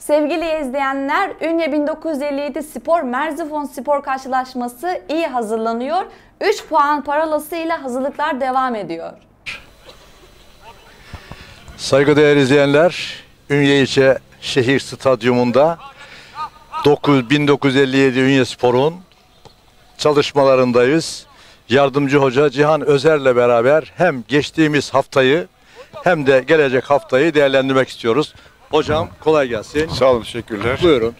Sevgili izleyenler, Ünye 1957 Spor Merzifon Spor karşılaşması iyi hazırlanıyor. 3 puan parolasıyla hazırlıklar devam ediyor. Saygıdeğer izleyenler, Ünye İlçe Şehir Stadyumunda 9, 1957 Ünye Spor'un çalışmalarındayız. Yardımcı hoca Cihan Özer'le beraber hem geçtiğimiz haftayı hem de gelecek haftayı değerlendirmek istiyoruz. Hocam kolay gelsin. Sağ olun, teşekkürler. Buyurun.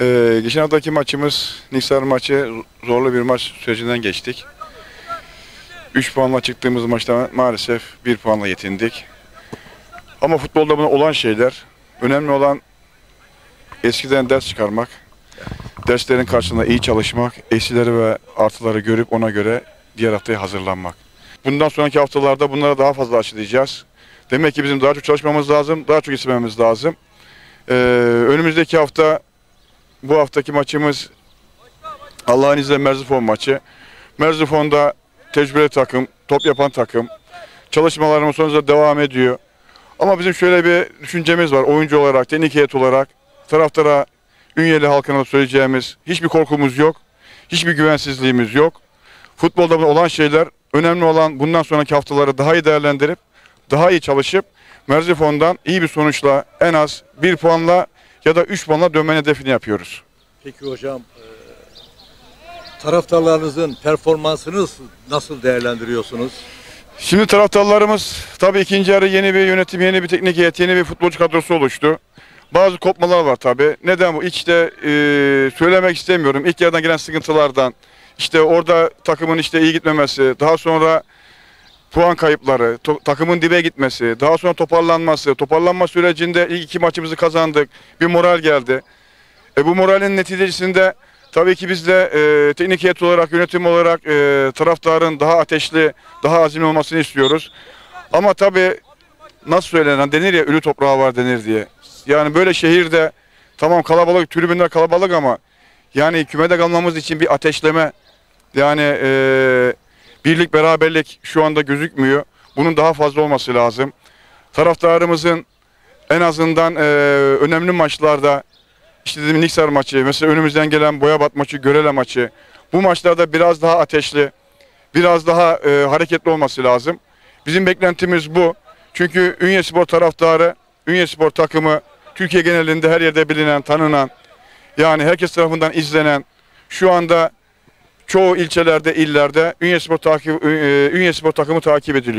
Ee, geçen haftaki maçımız, Niksar maçı zorlu bir maç sürecinden geçtik. 3 puanla çıktığımız maçta maalesef 1 puanla yetindik. Ama futbolda buna olan şeyler, önemli olan eskiden ders çıkarmak, derslerin karşısında iyi çalışmak, eksileri ve artıları görüp ona göre diğer haftaya hazırlanmak. Bundan sonraki haftalarda bunlara daha fazla açıklayacağız. Demek ki bizim daha çok çalışmamız lazım, daha çok istememiz lazım. Ee, önümüzdeki hafta bu haftaki maçımız Allah'ın izniyle Merzifon maçı. Merzifon'da tecrübeli takım, top yapan takım. Çalışmalarımız sonuçta devam ediyor. Ama bizim şöyle bir düşüncemiz var oyuncu olarak, teknik heyet olarak. Taraftara, Ünyeli halkına söyleyeceğimiz hiçbir korkumuz yok. Hiçbir güvensizliğimiz yok. Futbolda olan şeyler önemli olan bundan sonraki haftaları daha iyi değerlendirip daha iyi çalışıp Merzifon'dan iyi bir sonuçla en az bir puanla ya da üç puanla dönme hedefini yapıyoruz. Peki hocam, e, taraftarlarınızın performansını nasıl değerlendiriyorsunuz? Şimdi taraftarlarımız tabii ikinci yarı yeni bir yönetim, yeni bir teknik heyet, yeni bir futbolcu kadrosu oluştu. Bazı kopmalar var tabii. Neden bu? İşte e, söylemek istemiyorum. İlk yarıdan gelen sıkıntılardan, işte orada takımın işte iyi gitmemesi, daha sonra puan kayıpları, takımın dibe gitmesi, daha sonra toparlanması, toparlanma sürecinde ilk iki maçımızı kazandık. Bir moral geldi. E, bu moralin neticesinde tabii ki biz de e, teknik heyet olarak, yönetim olarak e, taraftarın daha ateşli, daha azimli olmasını istiyoruz. Ama tabii nasıl söylenen denir ya ölü toprağı var denir diye. Yani böyle şehirde tamam kalabalık, tribünler kalabalık ama yani kümede kalmamız için bir ateşleme yani e, birlik beraberlik şu anda gözükmüyor. Bunun daha fazla olması lazım. Taraftarımızın en azından e, önemli maçlarda işte dedim Niksar maçı, mesela önümüzden gelen Boyabat maçı, Görele maçı. Bu maçlarda biraz daha ateşli, biraz daha e, hareketli olması lazım. Bizim beklentimiz bu. Çünkü Ünye Spor taraftarı, Ünye Spor takımı Türkiye genelinde her yerde bilinen, tanınan, yani herkes tarafından izlenen, şu anda çoğu ilçelerde, illerde Ünye Spor, takip, Ünye Spor takımı takip ediliyor.